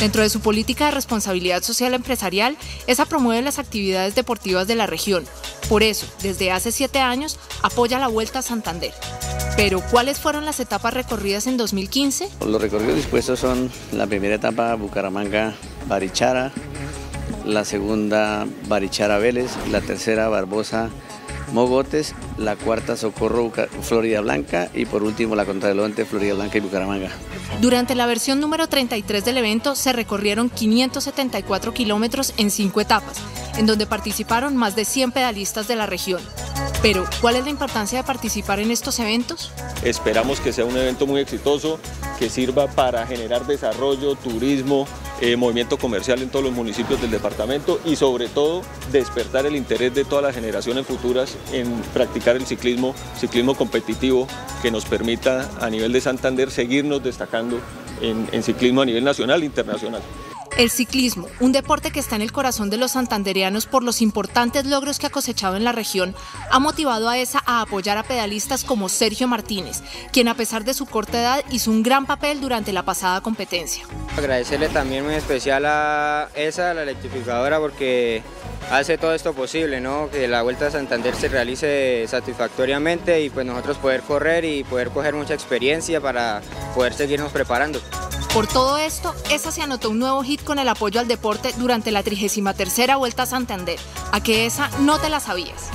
Dentro de su política de responsabilidad social empresarial, esa promueve las actividades deportivas de la región. Por eso, desde hace siete años, apoya la Vuelta a Santander. Pero, ¿cuáles fueron las etapas recorridas en 2015? Los recorridos dispuestos son la primera etapa Bucaramanga-Barichara, la segunda Barichara Vélez, la tercera Barbosa Mogotes, la cuarta Socorro Florida Blanca y por último la Contradelonte Florida Blanca y Bucaramanga. Durante la versión número 33 del evento se recorrieron 574 kilómetros en cinco etapas, en donde participaron más de 100 pedalistas de la región. Pero, ¿cuál es la importancia de participar en estos eventos? Esperamos que sea un evento muy exitoso, que sirva para generar desarrollo, turismo, eh, movimiento comercial en todos los municipios del departamento y sobre todo despertar el interés de todas las generaciones futuras en practicar el ciclismo, ciclismo competitivo que nos permita a nivel de Santander seguirnos destacando en, en ciclismo a nivel nacional e internacional. El ciclismo, un deporte que está en el corazón de los santandereanos por los importantes logros que ha cosechado en la región, ha motivado a ESA a apoyar a pedalistas como Sergio Martínez, quien a pesar de su corta edad hizo un gran papel durante la pasada competencia. Agradecerle también muy especial a ESA, la electrificadora, porque hace todo esto posible, ¿no? que la Vuelta a Santander se realice satisfactoriamente y pues nosotros poder correr y poder coger mucha experiencia para poder seguirnos preparando. Por todo esto, esa se anotó un nuevo hit con el apoyo al deporte durante la 33 Vuelta a Santander. A que esa no te la sabías.